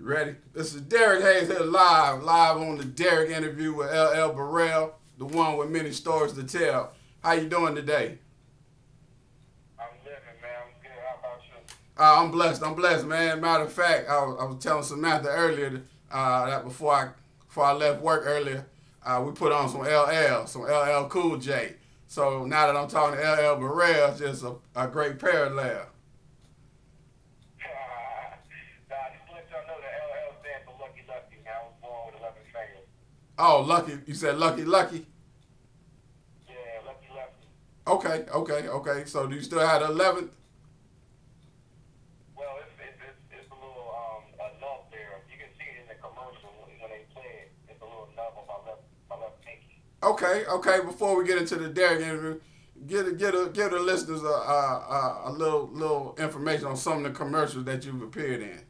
Ready? This is Derrick Hayes here live, live on the Derrick interview with LL Burrell, the one with many stories to tell. How you doing today? I'm living, man. I'm good. How about you? Uh, I'm blessed. I'm blessed, man. Matter of fact, I was, I was telling Samantha earlier uh, that before I before I left work earlier, uh, we put on some LL, some LL Cool J. So now that I'm talking to LL Burrell, it's just a, a great parallel. nah, just to let y'all know the LL stands for Lucky Lucky. Man, I was born with 11 fingers. Oh, lucky! You said lucky, lucky. Yeah, Lucky Lucky. Okay, okay, okay. So do you still have the 11th? Well, it's, it's, it's, it's a little um, a nub there. You can see it in the commercial when, when they play it. It's a little nub on my left, my left pinky. Okay, okay. Before we get into the Derrick interview, get a, get a, give the listeners a, a, a, a little little information on some of the commercials that you've appeared in.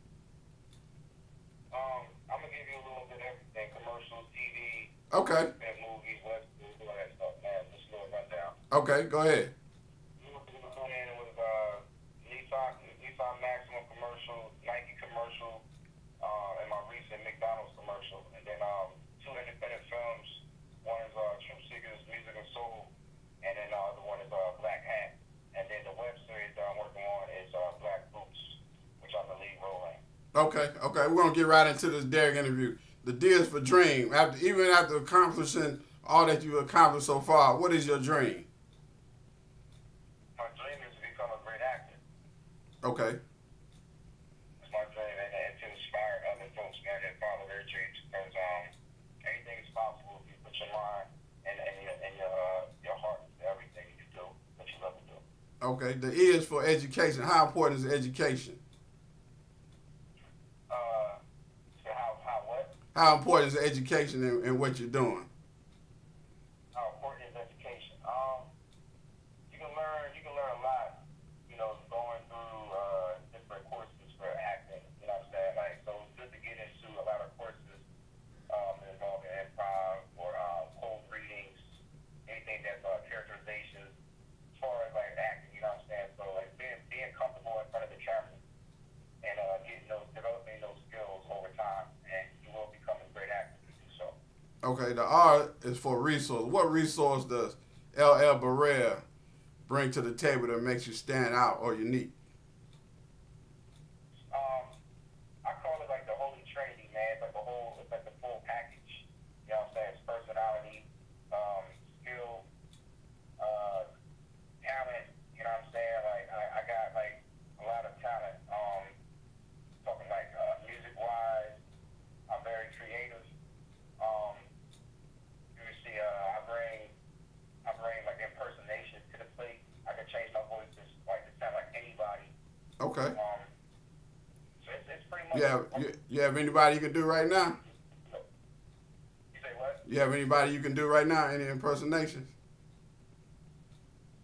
Um, I'm going to give you a little bit of everything. Commercials, TV, Okay, and movies, westerns, all that stuff, man. Just a little rundown. okay. Go ahead. And it was uh, Nissan, Nissan Maxima commercial, Nike commercial, uh, and my recent McDonald's commercial. And then um, two independent films. One is uh, True Seekers, Music and Soul, and then the other one is Black Hat. And then the web series that I'm working on is Black Boots, which I'm the lead role in. Okay, okay. We're gonna get right into this Derrick interview. The deals for dream. After even after accomplishing all that you've accomplished so far, what is your dream? My dream is to become a great actor. Okay, It's my dream, and, and to inspire other folks, man, that follow their dreams. Because um, anything is possible if you put your mind and, and your and your uh, your heart into everything you do, what you love to do. okay. The E is for education. How important is education? Uh, so how how important is education in, in what you're doing? How important is education? Um, you can learn you can learn a lot. You know, going through uh, different courses for acting. You know what I'm saying? Like, so it's good to get into a lot of courses um, involving improv or um, cold readings, anything that's uh, characterization. As far as like acting, you know what I'm saying? So like being being comfortable in front of the camera and uh, getting those developing those skills over time, and you will become a great actor to do so. Okay, the R is for resource. What resource does LL Burrell bring to the table that makes you stand out or unique? um, I call it like the holy trinity, man. It's like the whole, it's like the full package. You know what I'm saying? It's personality, um, skill, uh, talent. You know what I'm saying? Like I, I got like a lot of talent. Um, talking like uh, music wise, I'm very creative. Um, you can see, uh, I bring, I bring like impersonation to the plate. I can change my voice to like to sound like anybody. Okay. Um, so it's, it's pretty much. You have you, you have anybody you can do right now? You say what? You have anybody you can do right now? Any impersonations?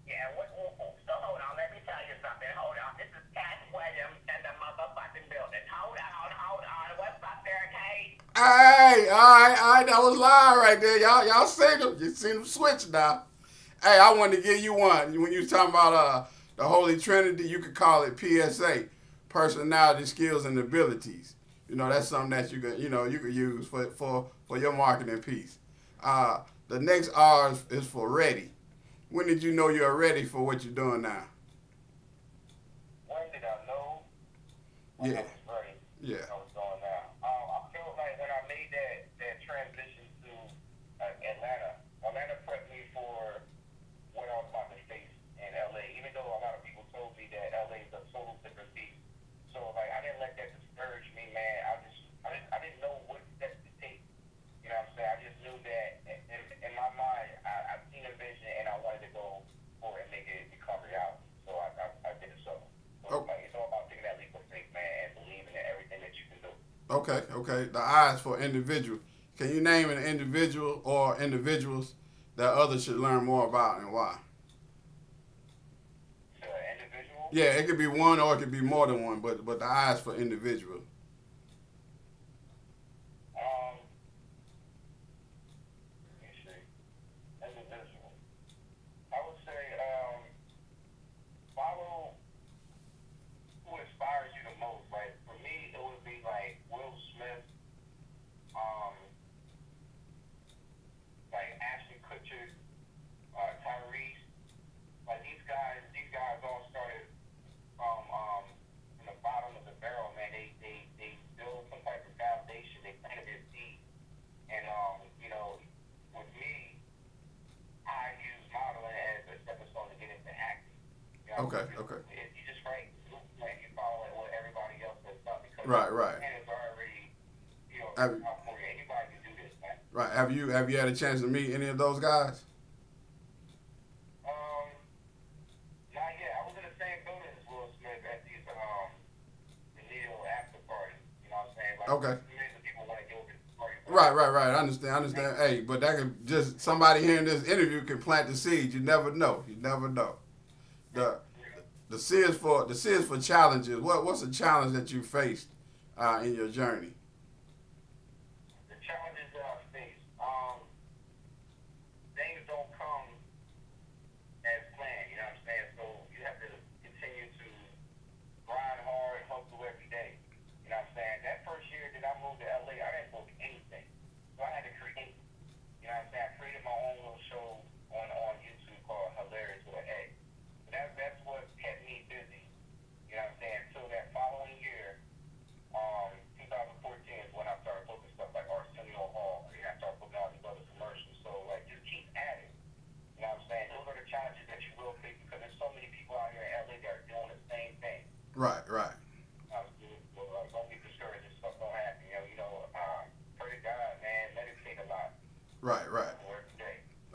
Yeah, what, so hold on, let me tell you something. Hold on. This is Katt Williams in the motherfucking building. Hold on, hold on. What's up there, Kate? Hey, all right, all right, that was live right there. Y'all, y'all seen them. You seen them switch now. Hey, I wanted to give you one. When you was talking about uh, the Holy Trinity, you could call it PSA, personality, skills, and abilities. You know, that's something that you could, you know, you could use for for, for your marketing piece. Uh, the next R is, is for ready. When did you know you're ready for what you're doing now? When did I know? Yeah. I was ready. Yeah. I was going now. Um, I feel like when I made that, that transition to uh, Atlanta, Atlanta prepped me for what I was about to face in LA. Even though a lot of people told me that LA is a total different beast. So like I didn't let that discourage me, man. I just I didn't I didn't know what steps to take. You know what I'm saying? I just knew that in, in, in my mind I, I seen a vision and I wanted to go for it and make it become reality. So I I, I did it so. So Oh. like it's all about taking that leap of faith, man, and believing in everything that you can do. Okay, okay. The eyes for individual. Can you name an individual or individuals that others should learn more about and why? Individual. Yeah, it could be one or it could be more than one, but but the eyes for individual. Okay, okay. You just you follow everybody else done because right, right. Already, you know, have, this, right? right. Have you have you had a chance to meet any of those guys? Okay. Right, right, right. I understand. I understand. Hey, but that could just somebody hearing this interview can plant the seed. You never know. You never know. The the sins for the Sears for challenges. What what's a challenge that you faced uh, in your journey?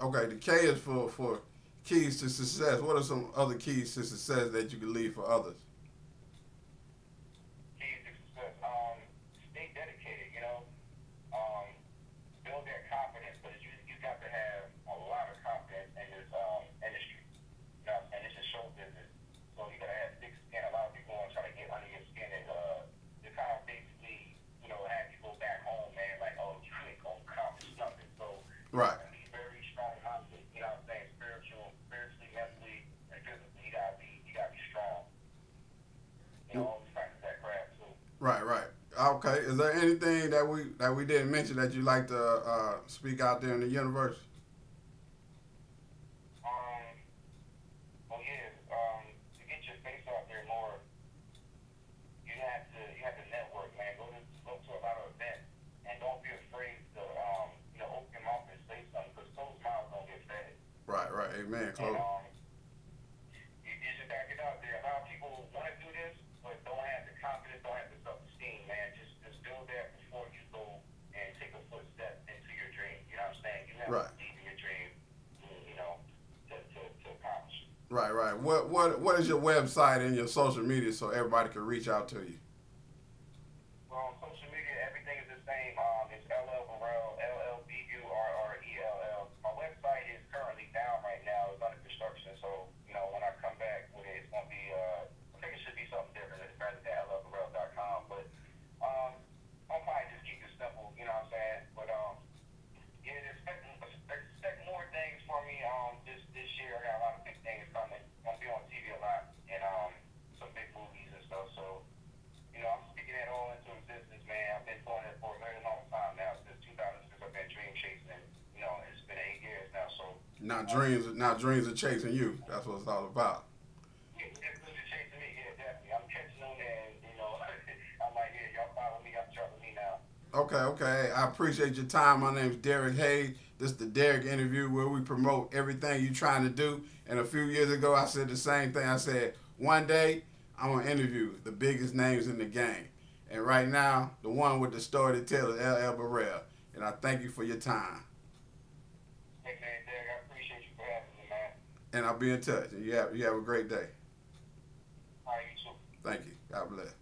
Okay, the K is for for keys to success. What are some other keys to success that you can leave for others? Is there anything that we that we didn't mention that you'd like to uh, speak out there in the universe? is your website and your social media so everybody can reach out to you? Now dreams, now dreams are chasing you. That's what it's all about. Okay, okay. I appreciate your time. My name's Derrick Hayes. This is the Derrick interview where we promote everything you're trying to do. And a few years ago, I said the same thing. I said, one day, I'm going to interview the biggest names in the game. And right now, the one with the story to tell is L.L. Burrell. And I thank you for your time. Hey, and I'll be in touch. You have you have a great day. All right, you too. Thank you. God bless.